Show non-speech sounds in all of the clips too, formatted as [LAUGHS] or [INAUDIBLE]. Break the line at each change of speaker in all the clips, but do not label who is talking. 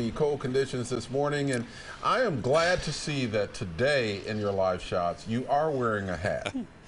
the cold conditions this morning, and I am glad to see that today in your live shots you are wearing a hat. [LAUGHS]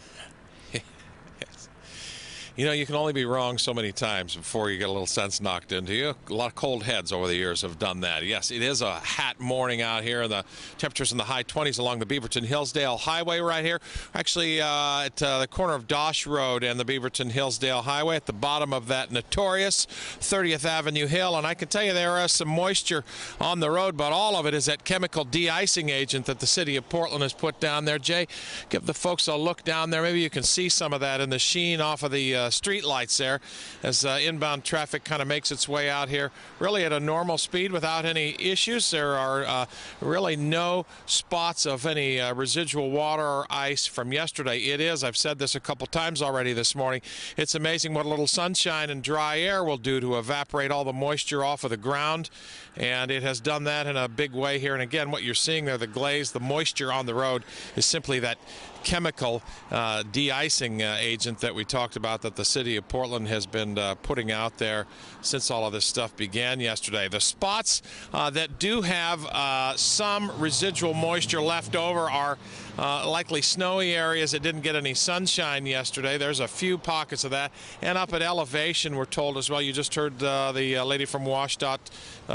You know, you can only be wrong so many times before you get a little sense knocked into you. A lot of cold heads over the years have done that. Yes, it is a hat morning out here. The temperatures in the high 20s along the Beaverton Hillsdale Highway right here. Actually, uh, at uh, the corner of Dosch Road and the Beaverton Hillsdale Highway at the bottom of that notorious 30th Avenue Hill. And I can tell you there is some moisture on the road, but all of it is that chemical de-icing agent that the city of Portland has put down there. Jay, give the folks a look down there. Maybe you can see some of that in the sheen off of the uh, street lights there as uh, inbound traffic kind of makes its way out here really at a normal speed without any issues. There are uh, really no spots of any uh, residual water or ice from yesterday. It is, I've said this a couple times already this morning, it's amazing what a little sunshine and dry air will do to evaporate all the moisture off of the ground. And it has done that in a big way here. And again, what you're seeing there, the glaze, the moisture on the road is simply that chemical uh, de-icing uh, agent that we talked about that the city of Portland has been uh, putting out there since all of this stuff began yesterday. The spots uh, that do have uh, some residual moisture left over are uh, likely snowy areas that didn't get any sunshine yesterday. There's a few pockets of that. And up at elevation, we're told as well. You just heard the lady from WashDOT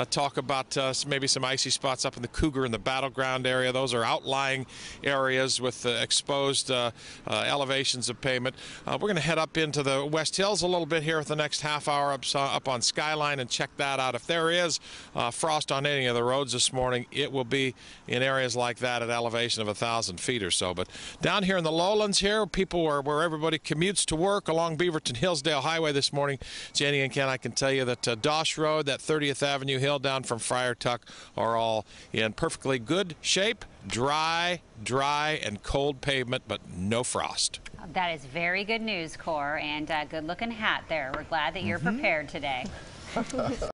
talk about maybe some icy spots up in the Cougar and the Battle Ground area. Those are outlying areas with exposed uh, uh, elevations of pavement. Uh, we're going to head up into the West Hills a little bit here with the next half hour up, up on Skyline and check that out. If there is frost on any of the roads this morning, it will be in areas like that at elevation of a thousand feet or so. But down here in the lowlands here, people are where everybody commutes to work along Beaverton Hillsdale Highway this morning. Jenny and Ken, I can tell you that uh, Dosch Road, that 30th Avenue Hill down from Friar Tuck are all in perfectly good shape dry, dry, and cold pavement, but no frost.
That is very good news, Core, and uh, good looking hat there. We're glad that you're mm -hmm. prepared today. [LAUGHS]